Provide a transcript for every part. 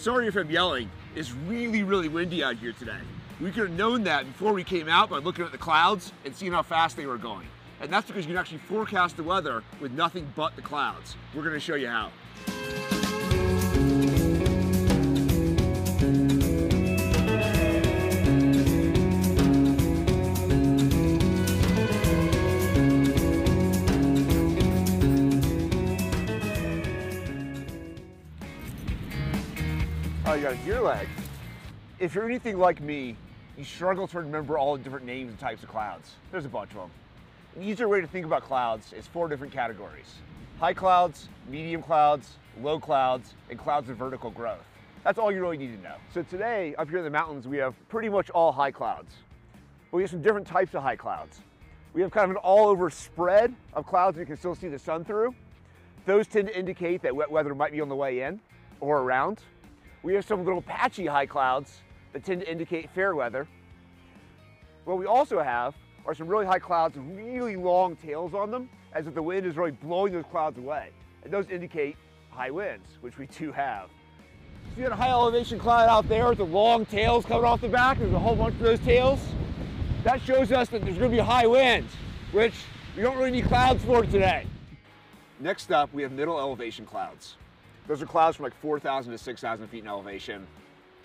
Sorry if I'm yelling. It's really, really windy out here today. We could have known that before we came out by looking at the clouds and seeing how fast they were going. And that's because you can actually forecast the weather with nothing but the clouds. We're gonna show you how. Oh, you got a deer leg. If you're anything like me, you struggle to remember all the different names and types of clouds. There's a bunch of them. An easier way to think about clouds is four different categories. High clouds, medium clouds, low clouds, and clouds of vertical growth. That's all you really need to know. So today, up here in the mountains, we have pretty much all high clouds. But we have some different types of high clouds. We have kind of an all over spread of clouds that you can still see the sun through. Those tend to indicate that wet weather might be on the way in or around. We have some little patchy high clouds that tend to indicate fair weather. What we also have are some really high clouds with really long tails on them, as if the wind is really blowing those clouds away. And those indicate high winds, which we do have. See that high elevation cloud out there with the long tails coming off the back? There's a whole bunch of those tails. That shows us that there's gonna be high winds, which we don't really need clouds for today. Next up, we have middle elevation clouds. Those are clouds from like 4,000 to 6,000 feet in elevation.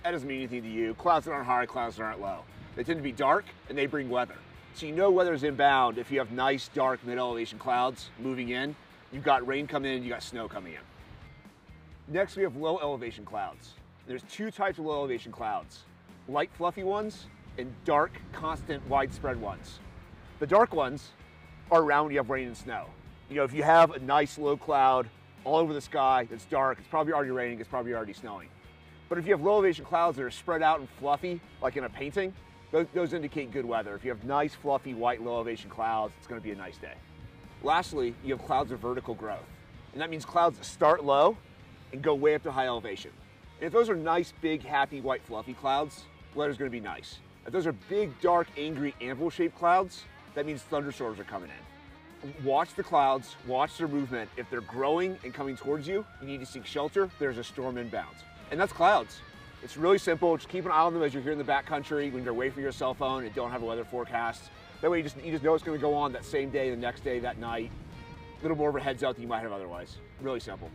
That doesn't mean anything to you. Clouds that aren't high, clouds that aren't low. They tend to be dark and they bring weather. So you know weather's inbound if you have nice, dark, mid-elevation clouds moving in. You've got rain coming in, you got snow coming in. Next, we have low elevation clouds. There's two types of low elevation clouds. Light, fluffy ones and dark, constant, widespread ones. The dark ones are around when you have rain and snow. You know, if you have a nice low cloud all over the sky it's dark, it's probably already raining, it's probably already snowing. But if you have low elevation clouds that are spread out and fluffy, like in a painting, those, those indicate good weather. If you have nice, fluffy, white, low elevation clouds, it's gonna be a nice day. Lastly, you have clouds of vertical growth. And that means clouds that start low and go way up to high elevation. And if those are nice, big, happy, white, fluffy clouds, weather's gonna be nice. If those are big, dark, angry, anvil-shaped clouds, that means thunderstorms are coming in. Watch the clouds, watch their movement. If they're growing and coming towards you, you need to seek shelter, there's a storm inbound. And that's clouds. It's really simple, just keep an eye on them as you're here in the backcountry when you're away from your cell phone and don't have a weather forecast. That way you just, you just know it's gonna go on that same day, the next day, that night. A little more of a heads up than you might have otherwise. Really simple.